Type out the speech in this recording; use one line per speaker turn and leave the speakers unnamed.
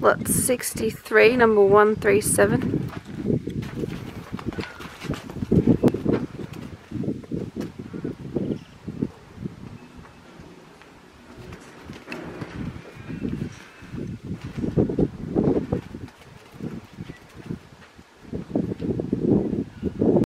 Lot 63, number 137.